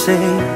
say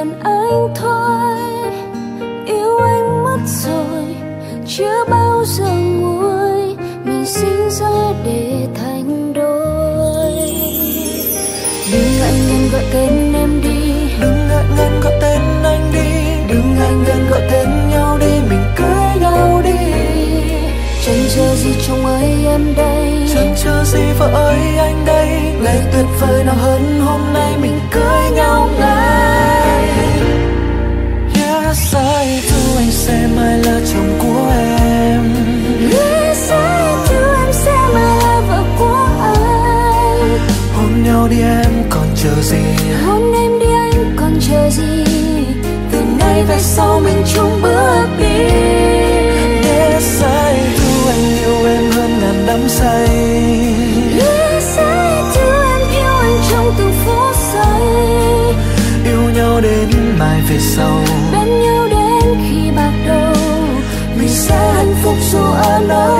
phiền anh thôi yêu anh mất rồi chưa bao giờ nguôi mình sinh ra để thành đôi. Đừng ngại ngần gọi tên em đi. Đừng ngại ngần gọi tên anh đi. Đừng ngại ngần gọi tên nhau đi mình cưới nhau đi. Chẳng chờ gì chồng ơi em đây. Chẳng chờ gì vợ ơi anh đây. Ngày tuyệt vời nào hơn hôm nay mình cưới nhau ngay. sẽ mãi là chồng của em. Hứa sẽ yêu em sẽ là vợ của anh. Hôn nhau đi em còn chờ gì? Hôn em đi anh còn chờ gì? Từ nay về sau mình chung bước đi. Để say yêu anh yêu em hơn ngàn đắm say. love.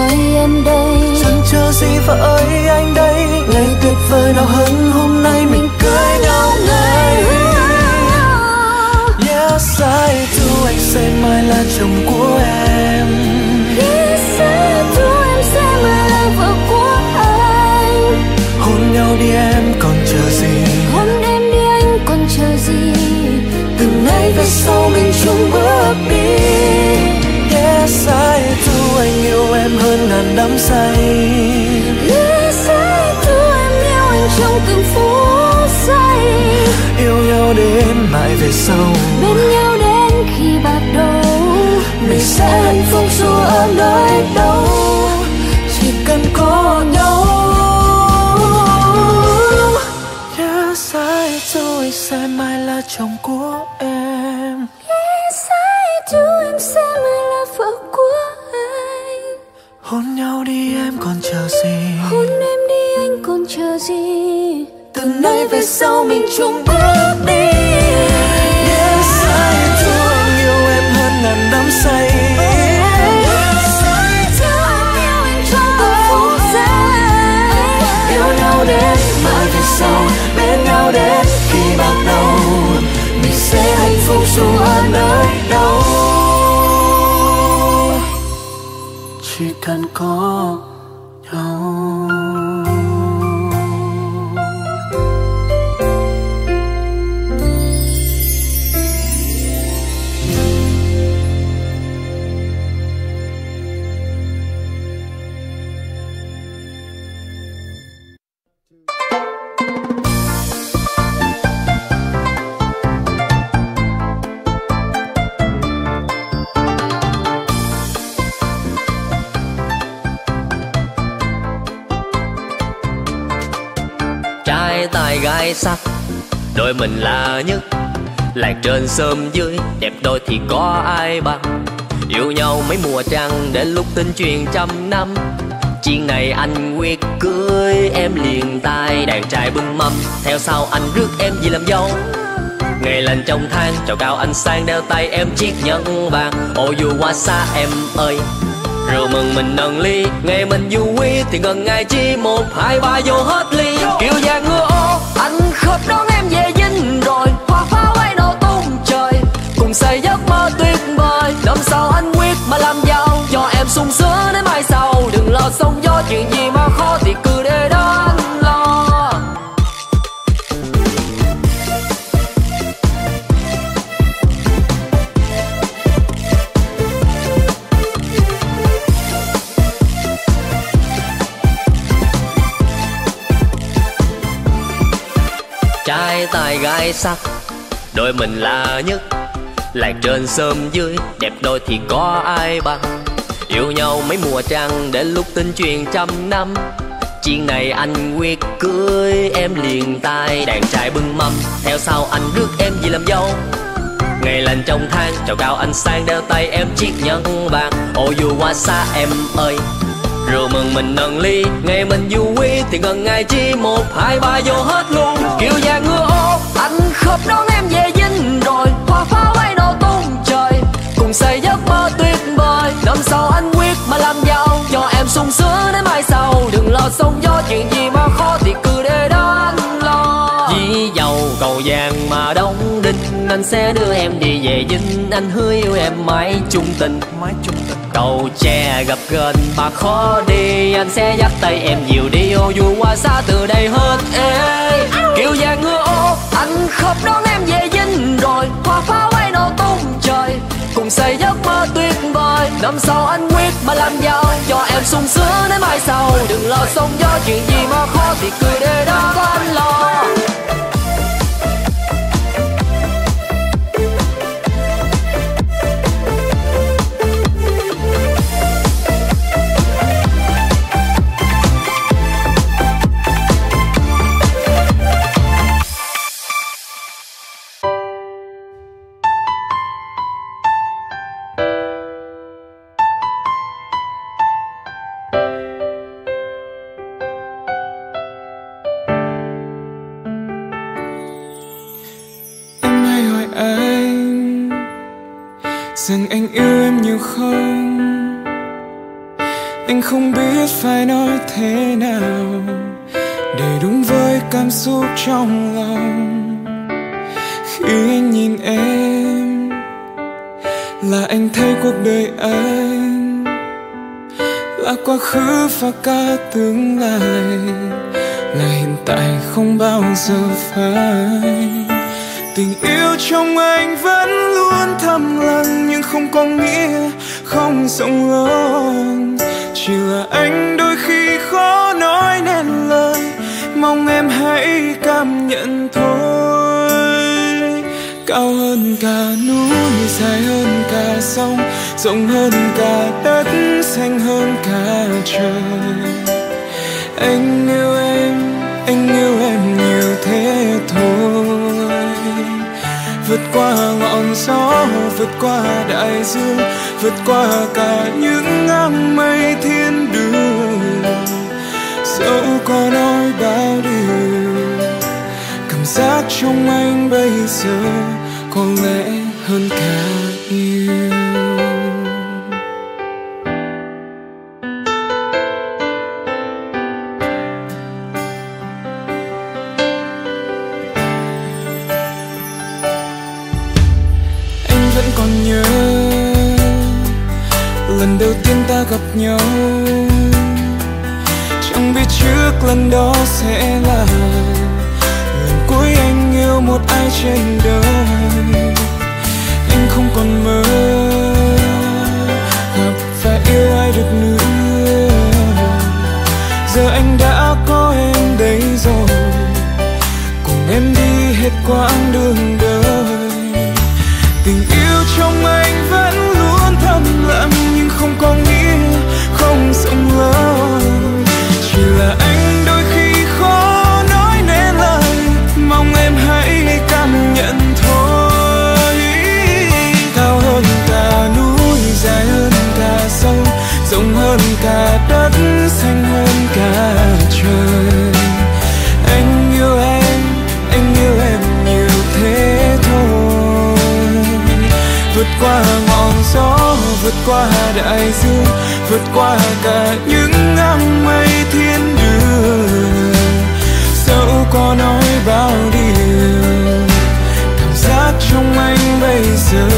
Ngoài em đây. Chẳng chờ gì và ơi anh đây. Ngày tuyệt vời nào hơn hôm nay mình cưới nhau ngay. Yes I do anh sẽ mãi là chồng của em. Yes I do em sẽ mãi là vợ của anh. Hôn nhau đi em say. I do em yêu anh trong từng phút giây. Yêu nhau đến mãi về sau. Bên nhau đến khi bạc đầu. Mình sẽ hạnh phúc dù ở nơi đâu làng trên sớm dưới, đẹp đôi thì có ai bằng? Yêu nhau mấy mùa trăng đến lúc tin truyền trăm năm. Chuyện này anh quyết cưới em liền tay đàn trai bưng mâm. Theo sau anh rước em về làm dâu. Ngày lành trong tháng chào cao anh sang đeo tay em chiếc nhẫn vàng. Ô, dù qua xa em ơi. Rượu mừng mình nâng ly ngày mình vui thì ngần ngày chi một, hai ba vô hết ly. Kiểu dạng ngựa ô, anh khớp đón cùng giấc mơ tuyệt vời. Năm sau anh quyết mà làm giàu. Cho em sung sướng đến mai sau. Đừng lo sống gió, chuyện gì mà khó thì cứ để đó anh lo. Trai tài gái sắc, đôi mình là nhất lại trên sớm dưới, đẹp đôi thì có ai bằng? Yêu nhau mấy mùa trăng đến lúc tin truyền trăm năm. Chuyện này anh quyết cưới em liền tay đàn trai bưng mâm. Theo sau anh rước em về làm dâu. Ngày lành trong tháng chào cao anh sang đeo tay em chiếc nhẫn vàng. Ô, dù qua xa em ơi, rượu mừng mình nâng ly. Ngày mình vui thì gần ngày chi một, hai ba vô hết luôn. Kiểu vàng ngựa ô, anh khớp đó cùng xây giấc mơ tuyệt vời. Năm sau anh quyết mà làm giàu. Cho em sung sướng đến mai sau. Đừng lo sóng gió chuyện gì mà khó thì cứ để đó anh lo. Vì giàu cầu vàng mà đóng đinh. Anh sẽ đưa em đi về dinh. Anh hứa yêu em mãi chung tình. Mãi chung tình. Cầu tre gặp gần mà khó đi. Anh sẽ dắt tay em nhiều đi. Ô dù qua xa từ đây hết ê. Kiểu vàng ngựa ô anh khớp đón em về dinh năm sau anh quyết mà làm giàu cho em sung sướng đến mai sau. Đừng lo sống gió chuyện gì mà khó thì cứ để đó có anh lo. Trong lòng. Khi anh nhìn em, là anh thấy cuộc đời anh là quá khứ và cả tương lai. Là hiện tại không bao giờ phai. Tình yêu trong anh vẫn luôn thầm lặng, nhưng không có nghĩa không rộng lớn. Chỉ là anh đôi khi khó nói nên lời mong em hãy cảm nhận thôi. Cao hơn cả núi, dài hơn cả sông, rộng hơn cả đất, xanh hơn cả trời. Anh yêu em, anh yêu em nhiều thế thôi. Vượt qua ngọn gió, vượt qua đại dương, vượt qua cả những áng mây thiên đường dẫu có nói bao điều. Cảm giác trong anh bây giờ có lẽ hơn cả yêu. Gió qua đại dương, vượt qua cả những ngang mây thiên đường. Dẫu có nói bao điều, cảm giác trong anh bây giờ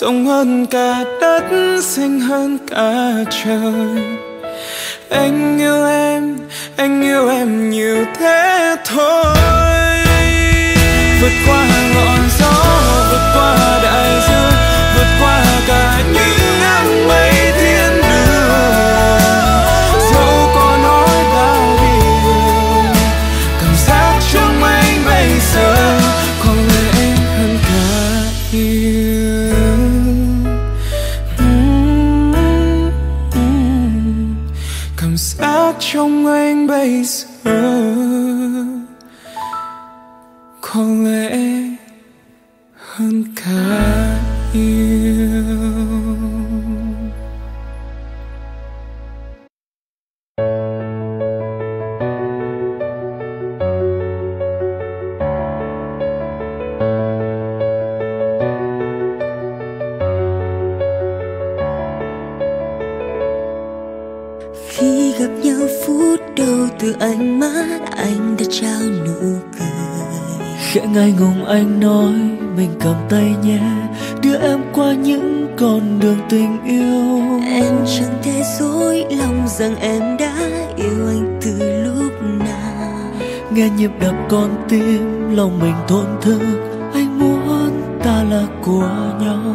rộng hơn cả đất xanh hơn cả trời. Anh yêu em, anh yêu em nhiều thế thôi. Vượt qua anh đã trao nụ cười. Khẽ ngại ngùng anh nói mình cầm tay nhé đưa em qua những con đường tình yêu. Em chẳng thể dối lòng rằng em đã yêu anh từ lúc nào. Nghe nhịp đập con tim lòng mình thổn thức. Anh muốn ta là của nhau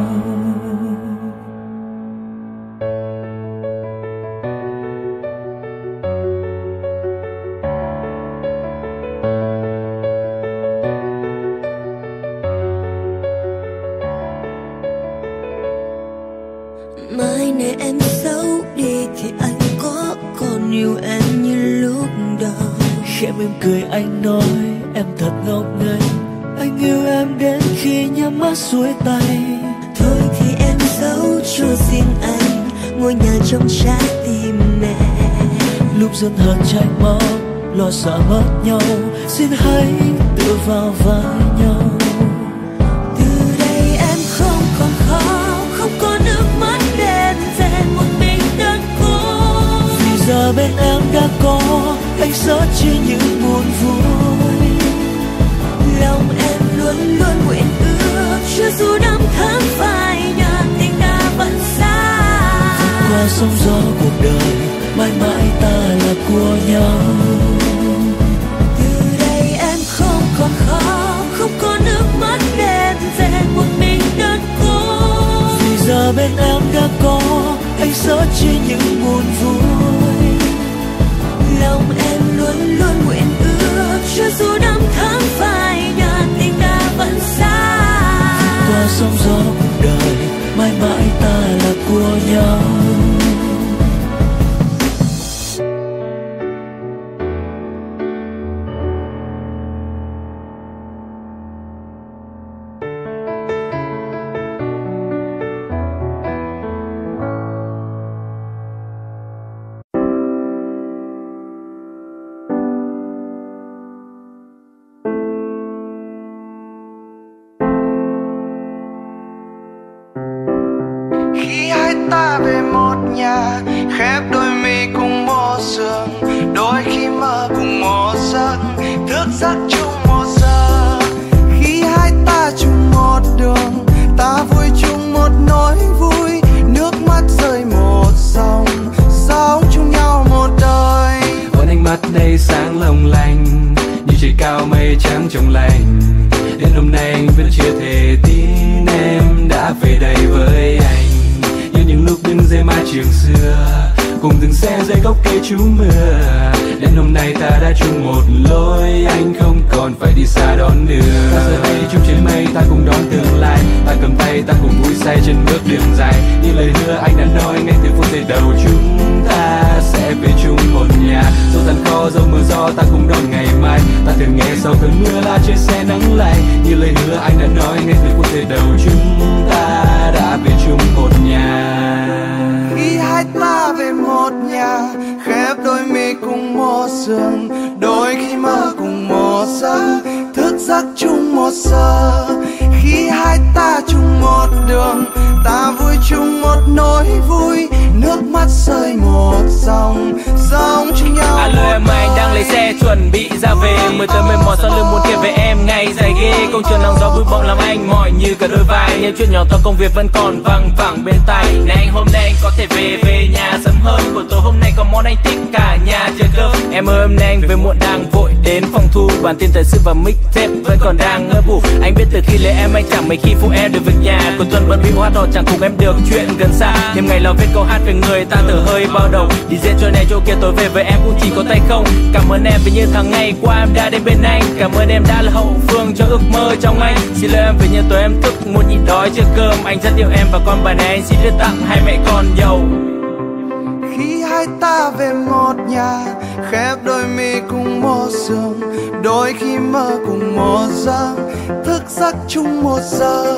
mai này em xấu đi thì anh có còn yêu em như lúc đầu. Khẽ em cười anh nói em thật ngốc nghếch anh yêu em đến khi nhắm mắt xuôi tay. Thôi thì em xấu cho riêng anh ngôi nhà trong trái tim mẹ. Lúc dần hờn trách mong lo sợ mất nhau xin hãy tựa vào vai nhau. Giờ bên em đã có anh sớt chia những buồn vui. Lòng em luôn luôn nguyện ước chưa dù năm tháng phai nhạt, tình ta vẫn xa. Qua sóng gió cuộc đời, mãi mãi ta là của nhau. Từ đây em không còn khóc, không có nước mắt đen về một mình đơn cô vì giờ bên em đã có anh sớt chia những buồn vui lòng em luôn luôn nguyện ước. Cho dù năm tháng phai nhạt tình ta vẫn xa. Qua sóng gió chú mưa. Đến hôm nay ta đã chung một lối, Anh không còn phải đi xa đón đưa Ta giờ đây chung trên mây, ta cùng đón tương lai. Ta cầm tay, ta cùng vui say trên bước đường dài. Như lời hứa anh đã nói, ngay từ phút giây đầu chúng ta sẽ về chung một nhà. Dẫu gian khó dẫu mưa gió, ta cùng đón ngày mai. Ta thường nghe sau cơn mưa là trên xe nắng lạnh như lời hứa anh đã nói, ngay từ phút giây đầu chúng ta đã về chung một nhà. Khi hai ta một nhà khép đôi mi cùng một giường đôi khi mơ cùng một giấc thức giấc chung một giờ. Khi hai ta chung một đường ta vui chung một nỗi vui nước mắt rơi một dòng sống chung nhau Alo em anh đang lấy xe chuẩn bị ra về. Mười tới mười một sau lưng muốn kể về em ngày dài ghê Công trường nắng gió bụi bộn làm anh mỏi như cả đôi vai. Những chuyện nhỏ to công việc vẫn còn văng vẳng bên tai. Này anh hôm nay anh có thể về về nhà sớm hơn. Buổi tối hôm nay có món anh thích cả nhà chơi cơm. Em ơi hôm nay anh về muộn đang vội đến phòng thu. Bản tin thời sự và mixtape vẫn còn đang ngỡ ngủ. Anh biết từ khi lấy em anh chẳng mấy khi phụ em được việc nhà. Cuối tuần bận bị hoa đỏ chẳng cùng em được chuyện gần xa. Thêm ngày lo viết câu hát về người ta thở hơi bao đầu. Đi diễn chỗ này chỗ kia tối về với em cũng chỉ có tay không. Cảm ơn em vì những tháng ngày qua em đã đến bên anh. Cảm ơn em đã là hậu phương cho ước mơ trong anh. Xin lỗi em vì những tối em thức muốn nhịn đói chưa cơm. Anh rất yêu em và con bà này anh xin đưa tặng hai mẹ con giàu khi hai ta về một nhà, khép đôi mi cùng một giường đôi khi mơ cùng một giấc thức giấc chung một giờ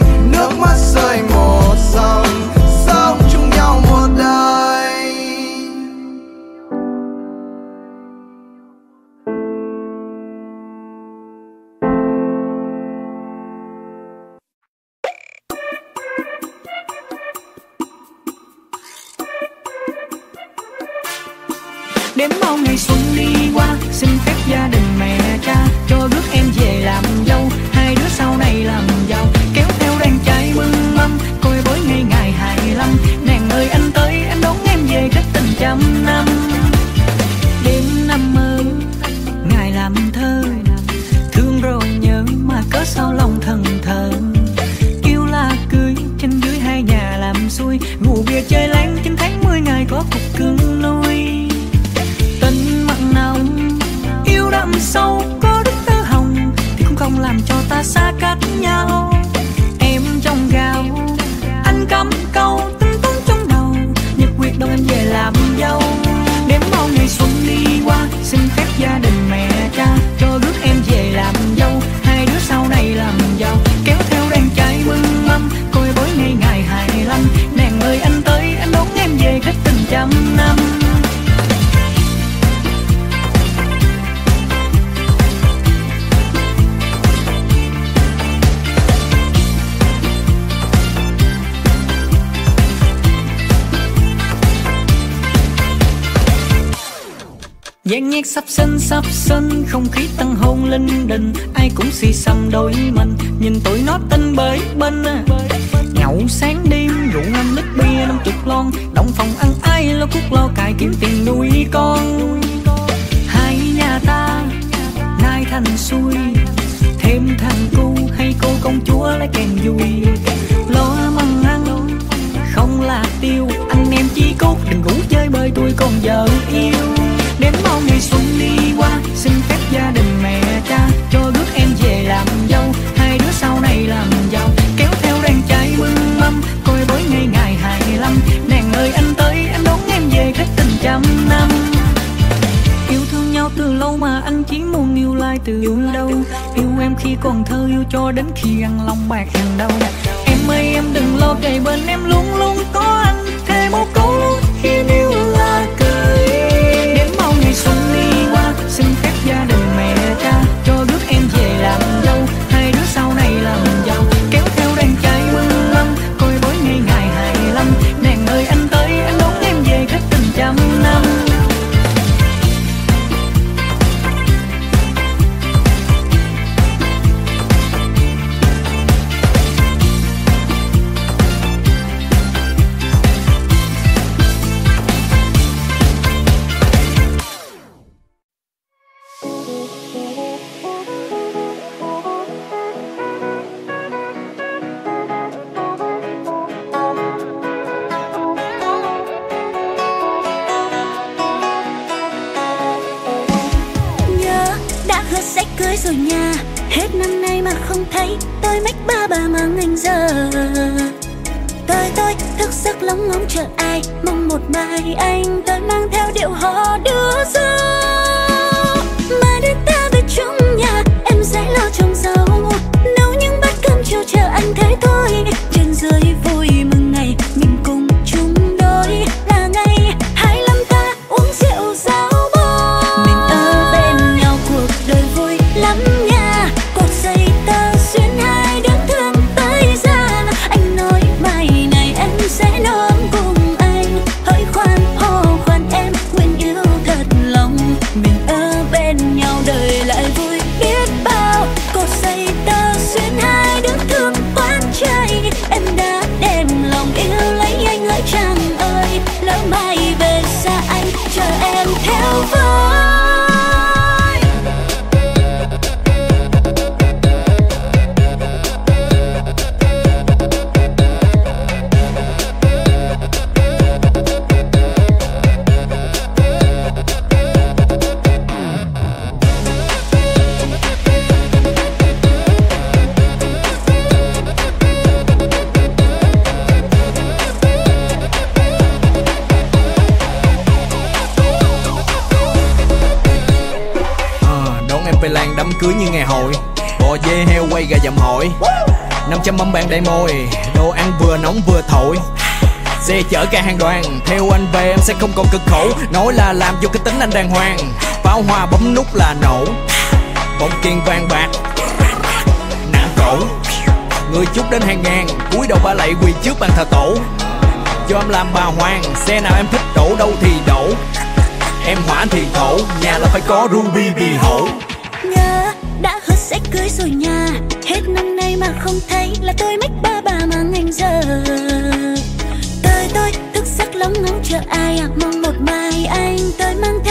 Giang nhét sắp sinh sắp sinh Không khí tăng hôn linh đình. Ai cũng xì xăm đôi mình, Nhìn tụi nó tinh bới bên. Nhậu sáng đêm, rượu năm lít bia, năm chục lon. Động phòng ăn ai, lo cúc lo cài kiếm tiền nuôi con. Hai nhà ta nay thành xuôi. Thêm thằng cu hay cô công chúa lấy kèn vui Lo măng ăn, không là tiêu. Anh em chỉ cốt, đừng ngủ chơi bơi tôi còn vợ yêu. Đêm bao ngày xuân đi qua Xin phép gia đình mẹ cha Cho rước em về làm dâu Hai đứa sau này làm giàu. Kéo theo đàn trai mừng mâm Coi bối ngày ngày hài lăm Nàng ơi anh tới anh đón em về cách tình trăm năm. Yêu thương nhau từ lâu mà anh chỉ muốn yêu lại từ đâu. Yêu em khi còn thơ yêu cho đến khi ăn lòng bạc hàng đầu. Em ơi em đừng lo cày bên em luôn luôn có anh. Thêm một câu mai anh tôi mang theo điệu hò đưa dư. Cho mâm bàn đầy môi đồ ăn vừa nóng vừa thổi. Xe chở cả hàng đoàn, theo anh về em sẽ không còn cực khổ. Nói là làm vô cái tính anh đàng hoàng. Pháo hoa bấm nút là nổ. Bông tiền vàng bạc nặng cổ. Người chút đến hàng ngàn, cúi đầu ba lạy quỳ trước bàn thờ tổ. Cho em làm bà hoàng, xe nào em thích đổ đâu thì đổ. Em hỏa thì thổ, nhà là phải có ruby bì hổ. Nhớ, đã hứa sẽ cưới rồi nha hết năm mà không thấy là tôi mách ba bà mà ngành giờ. Tôi tôi thức giấc lóng ngóng, chờ ai à mong một mai anh tôi mang theo.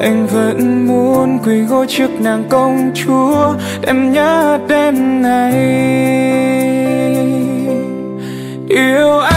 Anh vẫn muốn quỳ gối trước nàng công chúa Em nhớ đêm này. Yêu anh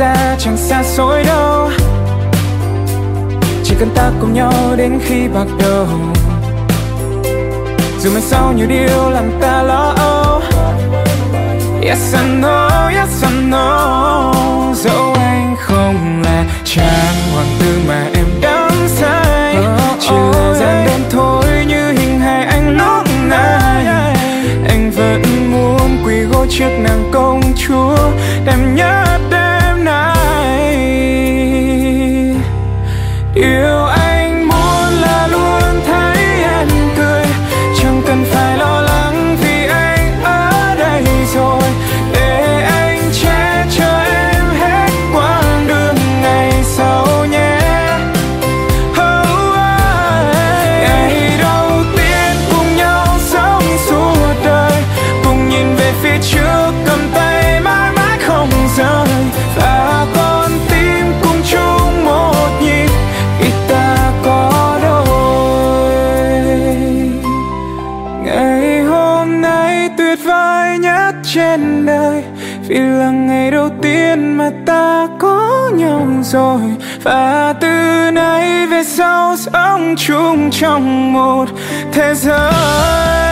ra chẳng xa xôi đâu. Chỉ cần ta cùng nhau đến khi bạc đầu. Dù mai sau nhiều điều làm ta lo âu. Yes I know, yes I know. Dẫu anh không là chàng hoàng tử mà em đắm say. Chỉ là gian đơn thôi như hình hài anh lúc này. Anh vẫn muốn quỳ gối trước nàng công chúa. Em nhớ đêm rồi Và từ nay về sau sống chung trong một thế giới.